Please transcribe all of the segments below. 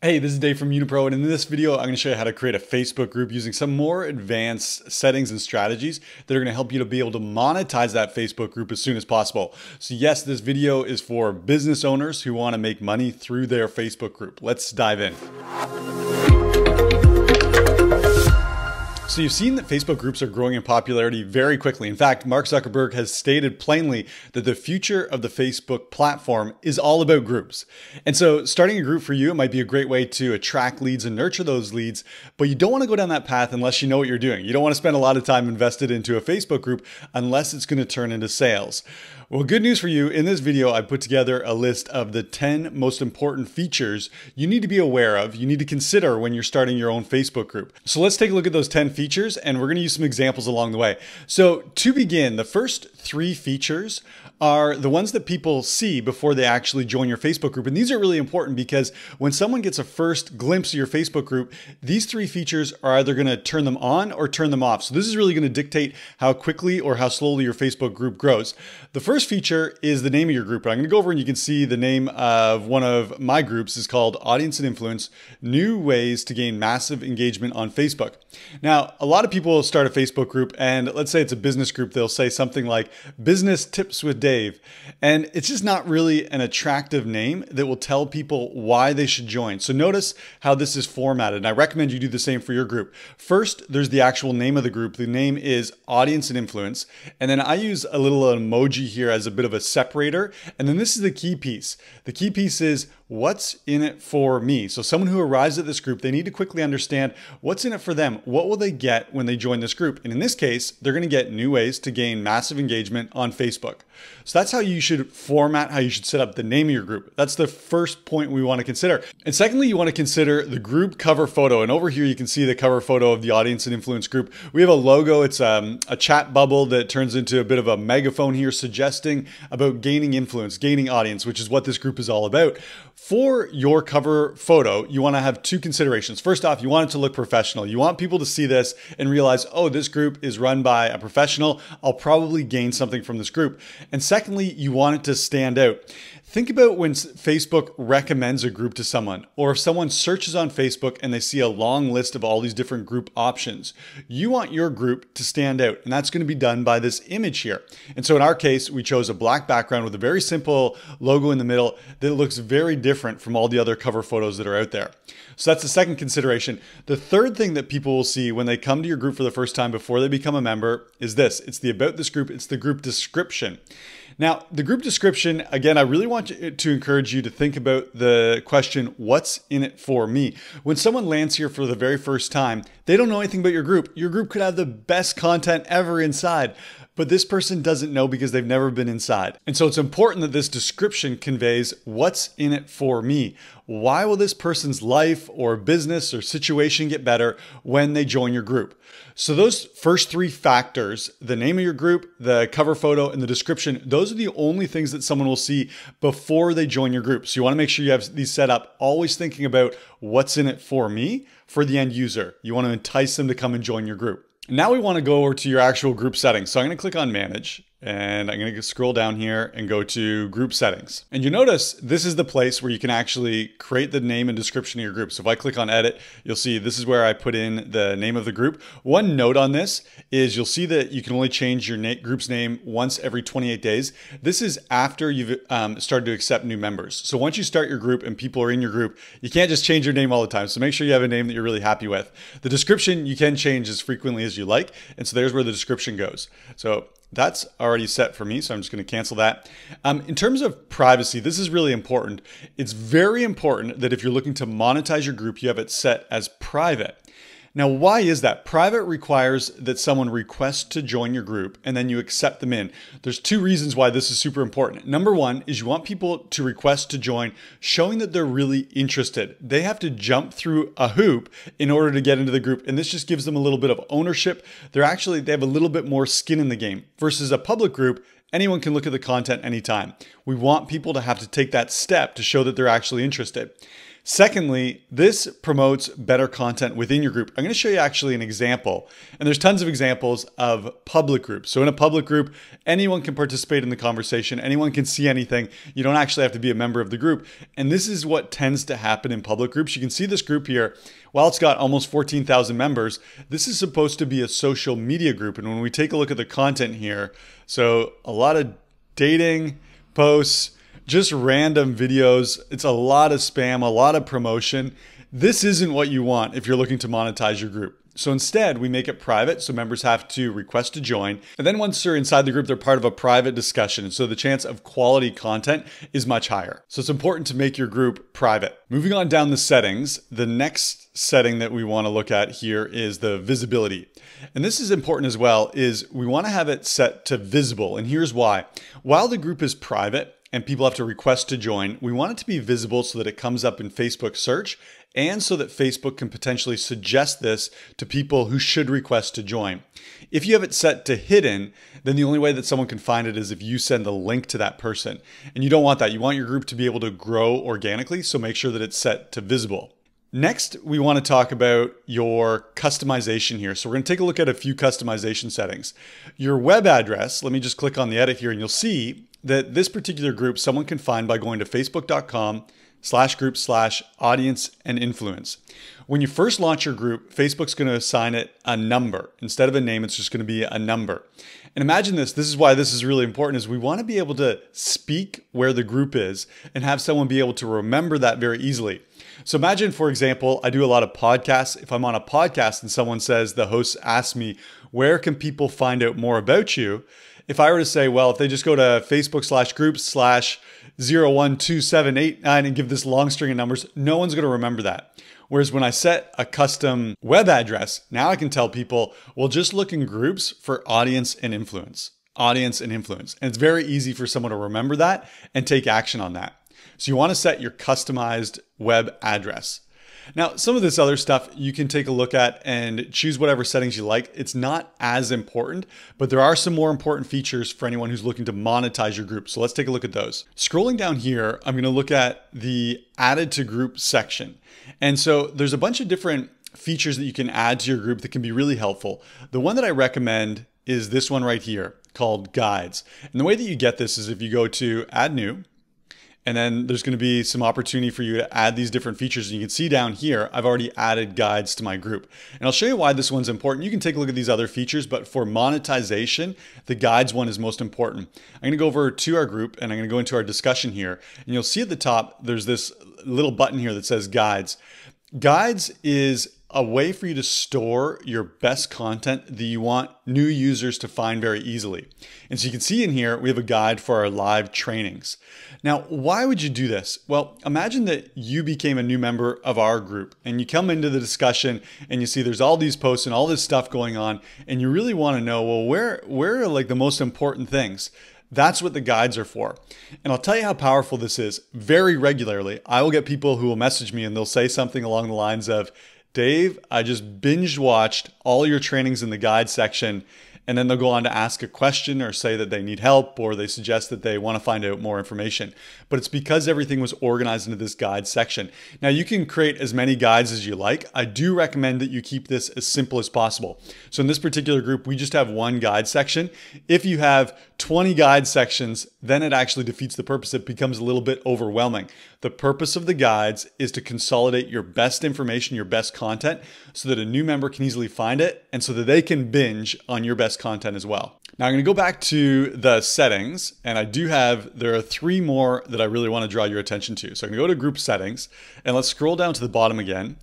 Hey, this is Dave from YunaPRO, and in this video, I'm going to show you how to create a Facebook group using some more advanced settings and strategies that are going to help you to be able to monetize that Facebook group as soon as possible. So yes, this video is for business owners who want to make money through their Facebook group. Let's dive in. So you've seen that Facebook groups are growing in popularity very quickly. In fact, Mark Zuckerberg has stated plainly that the future of the Facebook platform is all about groups. And so starting a group for you, it might be a great way to attract leads and nurture those leads, but you don't want to go down that path unless you know what you're doing. You don't want to spend a lot of time invested into a Facebook group unless it's going to turn into sales. Well, good news for you. In this video, I put together a list of the 10 most important features you need to be aware of, you need to consider when you're starting your own Facebook group. So let's take a look at those 10 features and we're gonna use some examples along the way. So to begin, the first three features are the ones that people see before they actually join your Facebook group. And these are really important because when someone gets a first glimpse of your Facebook group, these three features are either going to turn them on or turn them off. So this is really going to dictate how quickly or how slowly your Facebook group grows. The first feature is the name of your group. I'm going to go over and you can see the name of one of my groups is called Audience and Influence, New Ways to Gain Massive Engagement on Facebook. Now, a lot of people start a Facebook group and let's say it's a business group, they'll say something like business tips with. And it's just not really an attractive name that will tell people why they should join. So notice how this is formatted. And I recommend you do the same for your group. First, there's the actual name of the group. The name is Audience and Influence. And then I use a little emoji here as a bit of a separator. And then this is the key piece. The key piece is what's in it for me? So someone who arrives at this group, they need to quickly understand what's in it for them. What will they get when they join this group? And in this case, they're going to get new ways to gain massive engagement on Facebook. So that's how you should format, how you should set up the name of your group. That's the first point we want to consider. And secondly, you want to consider the group cover photo. And over here, you can see the cover photo of the audience and influence group. We have a logo. It's um, a chat bubble that turns into a bit of a megaphone here suggesting about gaining influence, gaining audience, which is what this group is all about. For your cover photo, you want to have two considerations. First off, you want it to look professional. You want people to see this and realize, oh, this group is run by a professional. I'll probably gain something from this group. And secondly, you want it to stand out. Think about when Facebook recommends a group to someone, or if someone searches on Facebook and they see a long list of all these different group options. You want your group to stand out, and that's going to be done by this image here. And so in our case, we chose a black background with a very simple logo in the middle that looks very different from all the other cover photos that are out there. So that's the second consideration. The third thing that people will see when they come to your group for the first time before they become a member is this it's the about this group, it's the group description. Now, the group description, again, I really want to encourage you to think about the question, what's in it for me? When someone lands here for the very first time, they don't know anything about your group. Your group could have the best content ever inside, but this person doesn't know because they've never been inside. And so it's important that this description conveys what's in it for me. Why will this person's life or business or situation get better when they join your group? So those first three factors, the name of your group, the cover photo, and the description, those are the only things that someone will see before they join your group. So you want to make sure you have these set up, always thinking about what's in it for me, for the end user. You want to entice them to come and join your group. Now we want to go over to your actual group settings. So I'm going to click on manage and I'm going to scroll down here and go to group settings. And you notice this is the place where you can actually create the name and description of your group. So if I click on edit, you'll see this is where I put in the name of the group. One note on this is you'll see that you can only change your na group's name once every 28 days. This is after you've um, started to accept new members. So once you start your group and people are in your group, you can't just change your name all the time. So make sure you have a name that you're really happy with. The description you can change as frequently as you like. And so there's where the description goes. So that's already set for me, so I'm just going to cancel that. Um, in terms of privacy, this is really important. It's very important that if you're looking to monetize your group, you have it set as private. Now, why is that? Private requires that someone requests to join your group and then you accept them in. There's two reasons why this is super important. Number one is you want people to request to join, showing that they're really interested. They have to jump through a hoop in order to get into the group. And this just gives them a little bit of ownership. They're actually, they have a little bit more skin in the game versus a public group. Anyone can look at the content anytime. We want people to have to take that step to show that they're actually interested. Secondly, this promotes better content within your group. I'm going to show you actually an example. And there's tons of examples of public groups. So in a public group, anyone can participate in the conversation, anyone can see anything. You don't actually have to be a member of the group. And this is what tends to happen in public groups. You can see this group here. While it's got almost 14,000 members, this is supposed to be a social media group. And when we take a look at the content here, so a lot of dating posts, just random videos. It's a lot of spam, a lot of promotion. This isn't what you want if you're looking to monetize your group. So instead, we make it private so members have to request to join. And then once they're inside the group, they're part of a private discussion. So the chance of quality content is much higher. So it's important to make your group private. Moving on down the settings, the next setting that we want to look at here is the visibility. And this is important as well is we want to have it set to visible. And here's why. While the group is private, and people have to request to join, we want it to be visible so that it comes up in Facebook search and so that Facebook can potentially suggest this to people who should request to join. If you have it set to hidden, then the only way that someone can find it is if you send a link to that person. And you don't want that. You want your group to be able to grow organically, so make sure that it's set to visible. Next, we want to talk about your customization here. So we're going to take a look at a few customization settings. Your web address, let me just click on the edit here and you'll see that this particular group someone can find by going to facebook.com slash group slash audience and influence. When you first launch your group, Facebook's going to assign it a number. Instead of a name, it's just going to be a number. And imagine this, this is why this is really important is we want to be able to speak where the group is and have someone be able to remember that very easily. So imagine, for example, I do a lot of podcasts. If I'm on a podcast and someone says, the host asks me, where can people find out more about you? If I were to say, well, if they just go to Facebook slash groups slash 012789 and give this long string of numbers, no one's going to remember that. Whereas when I set a custom web address, now I can tell people, well, just look in groups for audience and influence. Audience and influence. And it's very easy for someone to remember that and take action on that. So you want to set your customized web address. Now, some of this other stuff you can take a look at and choose whatever settings you like. It's not as important, but there are some more important features for anyone who's looking to monetize your group. So let's take a look at those. Scrolling down here, I'm going to look at the added to group section. And so there's a bunch of different features that you can add to your group that can be really helpful. The one that I recommend is this one right here called guides. And the way that you get this is if you go to add new, and then there's going to be some opportunity for you to add these different features. And you can see down here, I've already added guides to my group. And I'll show you why this one's important. You can take a look at these other features, but for monetization, the guides one is most important. I'm going to go over to our group and I'm going to go into our discussion here. And you'll see at the top, there's this little button here that says guides. Guides is a way for you to store your best content that you want new users to find very easily. And so you can see in here, we have a guide for our live trainings. Now, why would you do this? Well, imagine that you became a new member of our group and you come into the discussion and you see there's all these posts and all this stuff going on and you really want to know, well, where, where are like the most important things? That's what the guides are for. And I'll tell you how powerful this is. Very regularly, I will get people who will message me and they'll say something along the lines of, Dave, I just binge watched all your trainings in the guide section and then they'll go on to ask a question or say that they need help or they suggest that they want to find out more information. But it's because everything was organized into this guide section. Now you can create as many guides as you like. I do recommend that you keep this as simple as possible. So in this particular group, we just have one guide section. If you have 20 guide sections, then it actually defeats the purpose. It becomes a little bit overwhelming. The purpose of the guides is to consolidate your best information, your best content, so that a new member can easily find it and so that they can binge on your best content as well. Now I'm to go back to the settings and I do have, there are three more that I really want to draw your attention to. So I'm to go to group settings and let's scroll down to the bottom again.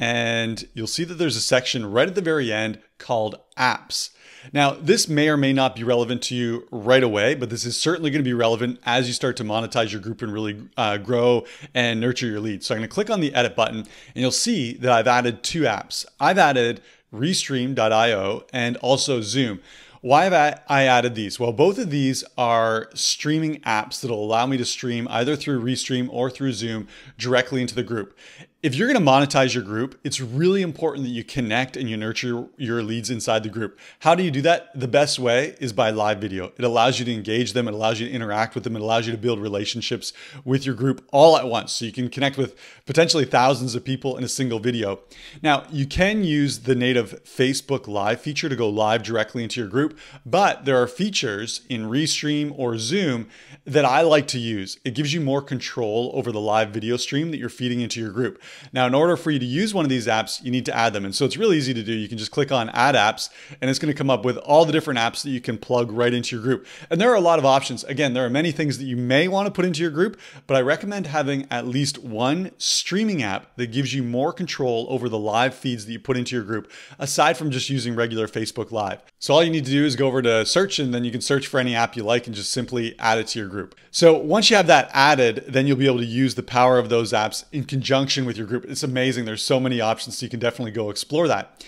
And you'll see that there's a section right at the very end called apps. Now, this may or may not be relevant to you right away, but this is certainly going to be relevant as you start to monetize your group and really uh, grow and nurture your leads. So I'm going to click on the edit button and you'll see that I've added two apps. I've added Restream.io and also Zoom. Why have I added these? Well, both of these are streaming apps that will allow me to stream either through Restream or through Zoom directly into the group. If you're going to monetize your group, it's really important that you connect and you nurture your leads inside the group. How do you do that? The best way is by live video. It allows you to engage them, it allows you to interact with them, it allows you to build relationships with your group all at once. So you can connect with potentially thousands of people in a single video. Now, you can use the native Facebook Live feature to go live directly into your group, but there are features in Restream or Zoom that I like to use. It gives you more control over the live video stream that you're feeding into your group. Now, in order for you to use one of these apps, you need to add them. And so it's really easy to do. You can just click on add apps and it's going to come up with all the different apps that you can plug right into your group. And there are a lot of options. Again, there are many things that you may want to put into your group, but I recommend having at least one streaming app that gives you more control over the live feeds that you put into your group, aside from just using regular Facebook Live. So all you need to do is go over to search and then you can search for any app you like and just simply add it to your group. So once you have that added, then you'll be able to use the power of those apps in conjunction with your group. It's amazing. There's so many options, so you can definitely go explore that.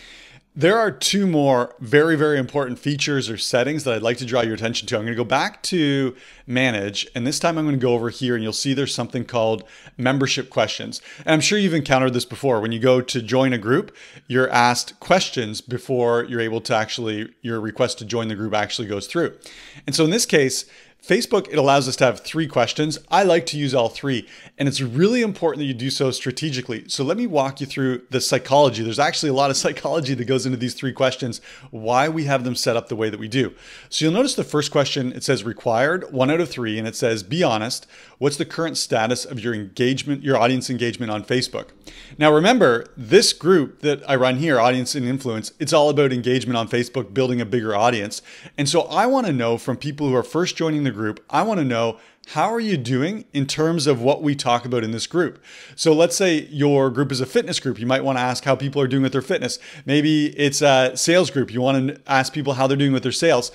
There are two more very, very important features or settings that I'd like to draw your attention to. I'm going to go back to manage, and this time I'm going to go over here and you'll see there's something called membership questions. And I'm sure you've encountered this before. When you go to join a group, you're asked questions before you're able to actually, your request to join the group actually goes through. And so in this case, Facebook, it allows us to have three questions. I like to use all three, and it's really important that you do so strategically. So let me walk you through the psychology. There's actually a lot of psychology that goes into these three questions, why we have them set up the way that we do. So you'll notice the first question, it says required, one out of three, and it says, be honest, what's the current status of your engagement, your audience engagement on Facebook? Now remember, this group that I run here, Audience and Influence, it's all about engagement on Facebook, building a bigger audience. And so I wanna know from people who are first joining the group, I want to know how are you doing in terms of what we talk about in this group? So let's say your group is a fitness group. You might want to ask how people are doing with their fitness. Maybe it's a sales group. You want to ask people how they're doing with their sales.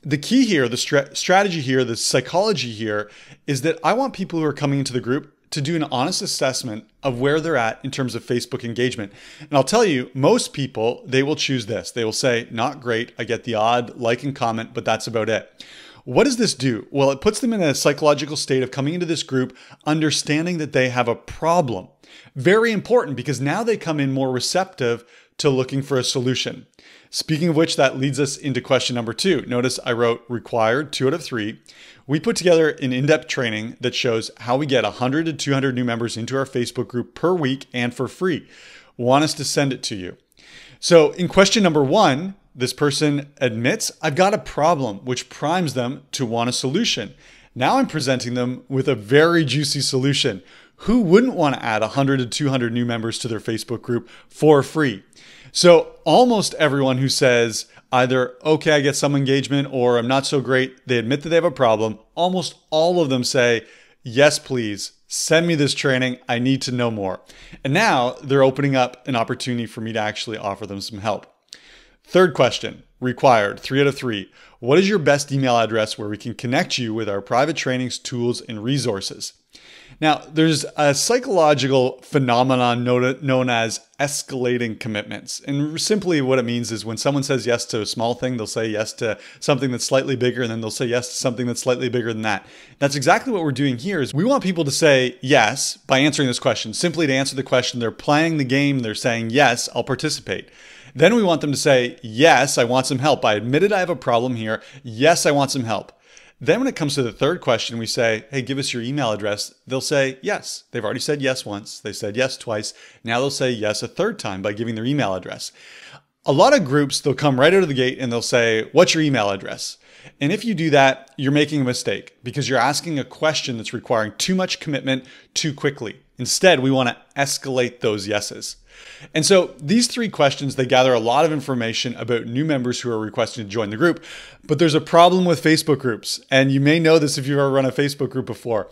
The key here, the strategy here, the psychology here is that I want people who are coming into the group to do an honest assessment of where they're at in terms of Facebook engagement. And I'll tell you, most people, they will choose this. They will say, not great. I get the odd like and comment, but that's about it. What does this do? Well, it puts them in a psychological state of coming into this group, understanding that they have a problem. Very important because now they come in more receptive to looking for a solution. Speaking of which, that leads us into question number two. Notice I wrote required two out of three. We put together an in depth training that shows how we get 100 to 200 new members into our Facebook group per week and for free. Want us to send it to you. So, in question number one, this person admits, I've got a problem, which primes them to want a solution. Now I'm presenting them with a very juicy solution. Who wouldn't want to add 100 to 200 new members to their Facebook group for free? So almost everyone who says either, okay, I get some engagement or I'm not so great, they admit that they have a problem. Almost all of them say, yes, please, send me this training. I need to know more. And now they're opening up an opportunity for me to actually offer them some help. Third question, required, three out of three. What is your best email address where we can connect you with our private trainings, tools, and resources? Now, there's a psychological phenomenon known as escalating commitments. And simply what it means is when someone says yes to a small thing, they'll say yes to something that's slightly bigger, and then they'll say yes to something that's slightly bigger than that. That's exactly what we're doing here is we want people to say yes by answering this question. Simply to answer the question, they're playing the game, they're saying, yes, I'll participate. Then we want them to say, yes, I want some help. I admitted I have a problem here. Yes, I want some help. Then when it comes to the third question, we say, hey, give us your email address. They'll say yes. They've already said yes once. They said yes twice. Now they'll say yes a third time by giving their email address. A lot of groups, they'll come right out of the gate and they'll say, what's your email address? And if you do that, you're making a mistake because you're asking a question that's requiring too much commitment too quickly. Instead, we want to escalate those yeses. And so these three questions, they gather a lot of information about new members who are requesting to join the group. But there's a problem with Facebook groups. And you may know this if you've ever run a Facebook group before.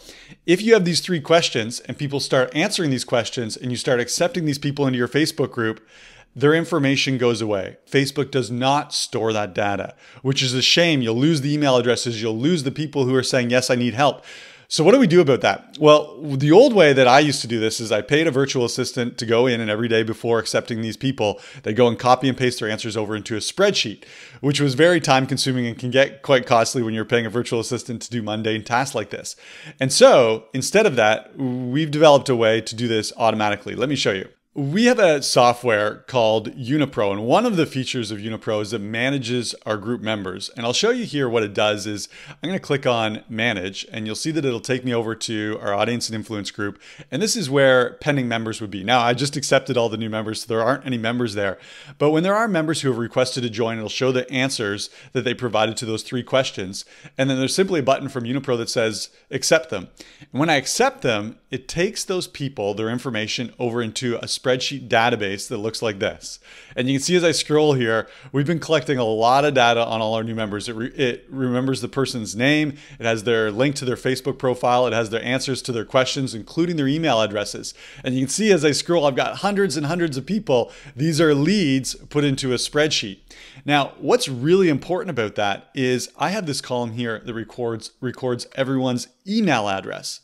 If you have these three questions and people start answering these questions and you start accepting these people into your Facebook group, their information goes away. Facebook does not store that data, which is a shame. You'll lose the email addresses, you'll lose the people who are saying, Yes, I need help. So what do we do about that? Well, the old way that I used to do this is I paid a virtual assistant to go in and every day before accepting these people, they go and copy and paste their answers over into a spreadsheet, which was very time consuming and can get quite costly when you're paying a virtual assistant to do mundane tasks like this. And so instead of that, we've developed a way to do this automatically. Let me show you. We have a software called YunaPRO, and one of the features of YunaPRO is it manages our group members. And I'll show you here what it does is I'm going to click on manage, and you'll see that it'll take me over to our audience and influence group. And this is where pending members would be. Now, I just accepted all the new members, so there aren't any members there. But when there are members who have requested to join, it'll show the answers that they provided to those three questions. And then there's simply a button from YunaPRO that says accept them. And when I accept them, it takes those people, their information, over into a spreadsheet database that looks like this. And you can see as I scroll here, we've been collecting a lot of data on all our new members. It, re it remembers the person's name, it has their link to their Facebook profile, it has their answers to their questions, including their email addresses. And you can see as I scroll, I've got hundreds and hundreds of people. These are leads put into a spreadsheet. Now, what's really important about that is I have this column here that records, records everyone's email address.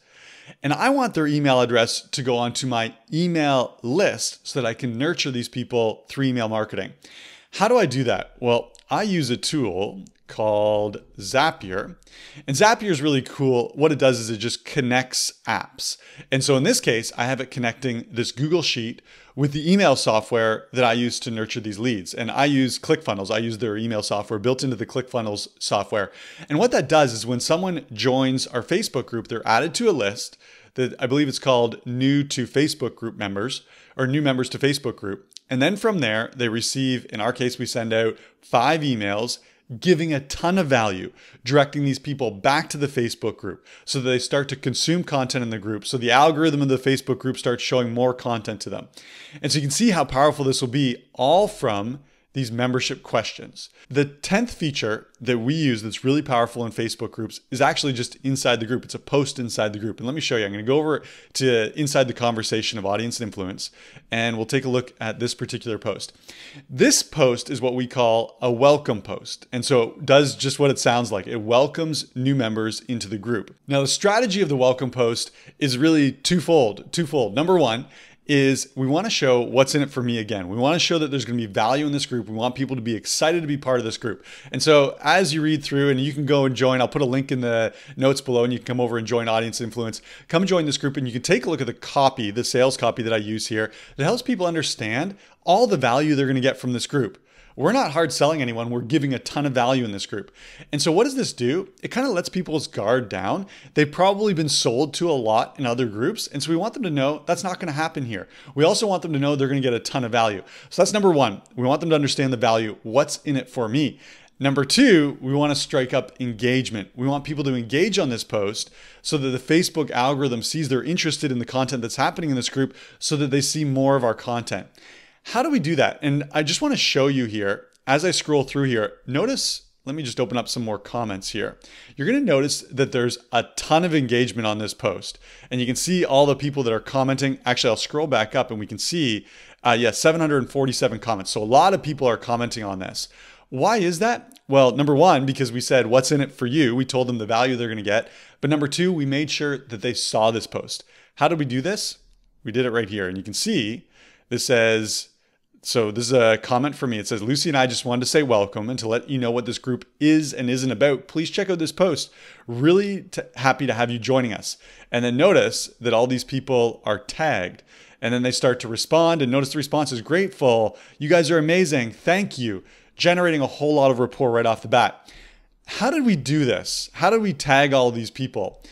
And I want their email address to go onto my email list so that I can nurture these people through email marketing. How do I do that? Well, I use a tool called Zapier. And Zapier is really cool. What it does is it just connects apps. And so in this case, I have it connecting this Google Sheet with the email software that I use to nurture these leads. And I use ClickFunnels. I use their email software built into the ClickFunnels software. And what that does is when someone joins our Facebook group, they're added to a list that I believe it's called new to Facebook group members or new members to Facebook group. And then from there, they receive, in our case, we send out five emails giving a ton of value, directing these people back to the Facebook group so that they start to consume content in the group. So the algorithm of the Facebook group starts showing more content to them. And so you can see how powerful this will be all from these membership questions. The 10th feature that we use that's really powerful in Facebook groups is actually just inside the group. It's a post inside the group. And let me show you. I'm going to go over to inside the conversation of audience and influence, and we'll take a look at this particular post. This post is what we call a welcome post. And so it does just what it sounds like. It welcomes new members into the group. Now, the strategy of the welcome post is really twofold. Twofold. Number one, is we want to show what's in it for me again. We want to show that there's going to be value in this group. We want people to be excited to be part of this group. And so as you read through and you can go and join, I'll put a link in the notes below and you can come over and join Audience Influence. Come join this group and you can take a look at the copy, the sales copy that I use here that helps people understand all the value they're going to get from this group. We're not hard selling anyone. We're giving a ton of value in this group. And so what does this do? It kind of lets people's guard down. They've probably been sold to a lot in other groups. And so we want them to know that's not going to happen here. We also want them to know they're going to get a ton of value. So that's number one. We want them to understand the value. What's in it for me? Number two, we want to strike up engagement. We want people to engage on this post so that the Facebook algorithm sees they're interested in the content that's happening in this group so that they see more of our content. How do we do that? And I just want to show you here, as I scroll through here, notice, let me just open up some more comments here. You're going to notice that there's a ton of engagement on this post. And you can see all the people that are commenting. Actually, I'll scroll back up and we can see, uh, yeah, 747 comments. So a lot of people are commenting on this. Why is that? Well, number one, because we said, what's in it for you? We told them the value they're going to get. But number two, we made sure that they saw this post. How did we do this? We did it right here. And you can see this says, so this is a comment for me. It says, Lucy and I just wanted to say welcome and to let you know what this group is and isn't about. Please check out this post. Really happy to have you joining us. And then notice that all these people are tagged. And then they start to respond and notice the response is grateful. You guys are amazing. Thank you. Generating a whole lot of rapport right off the bat. How did we do this? How did we tag all these people?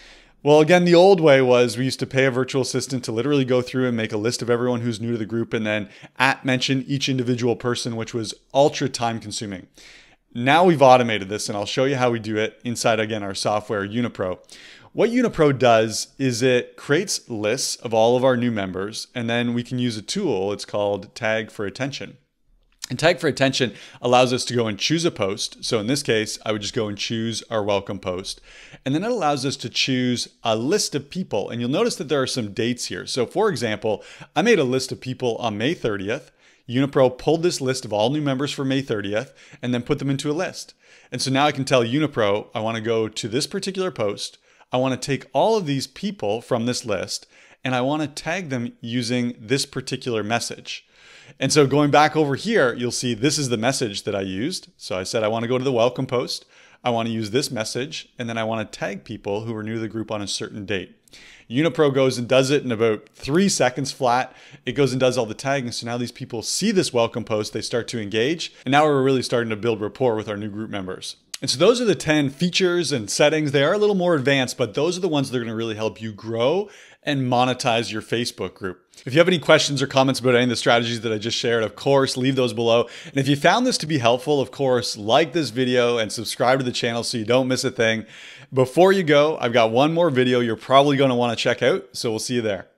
Well, again, the old way was we used to pay a virtual assistant to literally go through and make a list of everyone who's new to the group and then at mention each individual person, which was ultra time consuming. Now we've automated this and I'll show you how we do it inside again our software YunaPRO. What YunaPRO does is it creates lists of all of our new members and then we can use a tool, it's called Tag for Attention. And tag for attention allows us to go and choose a post. So in this case, I would just go and choose our welcome post. And then it allows us to choose a list of people. And you'll notice that there are some dates here. So for example, I made a list of people on May 30th. YunaPRO pulled this list of all new members for May 30th and then put them into a list. And so now I can tell YunaPRO, I want to go to this particular post. I want to take all of these people from this list and I want to tag them using this particular message. And so going back over here, you'll see this is the message that I used. So I said I want to go to the welcome post. I want to use this message, and then I want to tag people who are new to the group on a certain date. YunaPRO goes and does it in about three seconds flat. It goes and does all the tagging. So now these people see this welcome post, they start to engage, and now we're really starting to build rapport with our new group members. And so those are the 10 features and settings. They are a little more advanced, but those are the ones that are going to really help you grow and monetize your Facebook group. If you have any questions or comments about any of the strategies that I just shared, of course, leave those below. And if you found this to be helpful, of course, like this video and subscribe to the channel so you don't miss a thing. Before you go, I've got one more video you're probably going to want to check out, so we'll see you there.